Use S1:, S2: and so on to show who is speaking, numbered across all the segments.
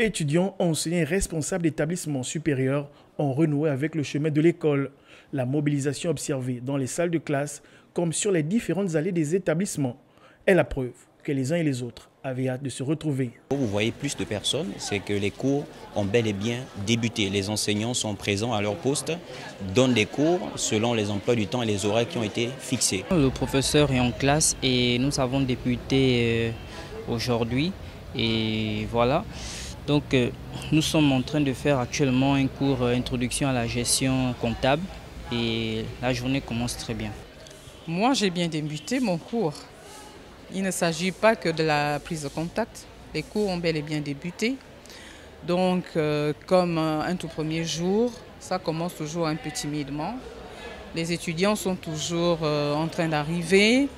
S1: Étudiants, enseignants et responsables d'établissements supérieurs ont renoué avec le chemin de l'école. La mobilisation observée dans les salles de classe comme sur les différentes allées des établissements est la preuve que les uns et les autres avaient hâte de se retrouver.
S2: Vous voyez plus de personnes, c'est que les cours ont bel et bien débuté. Les enseignants sont présents à leur poste, donnent des cours selon les emplois du temps et les horaires qui ont été fixés.
S3: Le professeur est en classe et nous avons débuté euh, aujourd'hui et voilà. Donc euh, nous sommes en train de faire actuellement un cours euh, introduction à la gestion comptable et la journée commence très bien.
S4: Moi j'ai bien débuté mon cours. Il ne s'agit pas que de la prise de contact. Les cours ont bel et bien débuté. Donc euh, comme un tout premier jour, ça commence toujours un peu timidement. Les étudiants sont toujours en train d'arriver.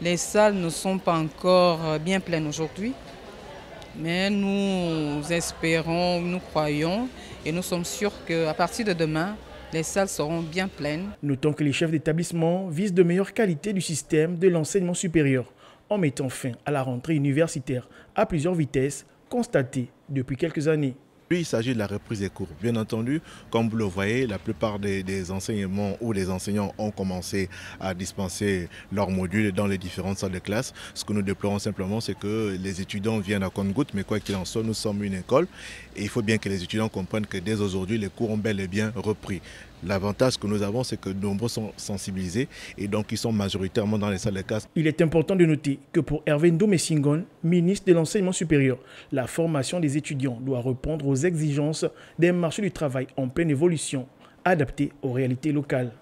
S4: Les salles ne sont pas encore bien pleines aujourd'hui. Mais nous espérons, nous croyons et nous sommes sûrs qu'à partir de demain, les salles seront bien pleines.
S1: Notons que les chefs d'établissement visent de meilleures qualités du système de l'enseignement supérieur en mettant fin à la rentrée universitaire à plusieurs vitesses constatées depuis quelques années
S5: il s'agit de la reprise des cours. Bien entendu, comme vous le voyez, la plupart des, enseignements ou des enseignants ont commencé à dispenser leurs modules dans les différentes salles de classe. Ce que nous déplorons simplement, c'est que les étudiants viennent à compte-goutte, mais quoi qu'il en soit, nous sommes une école et il faut bien que les étudiants comprennent que dès aujourd'hui, les cours ont bel et bien repris. L'avantage que nous avons, c'est que nombreux sont sensibilisés et donc ils sont majoritairement dans les salles de classe.
S1: Il est important de noter que pour Hervé Ndomessingon, ministre de l'Enseignement supérieur, la formation des étudiants doit répondre aux exigences des marchés du travail en pleine évolution, adaptés aux réalités locales.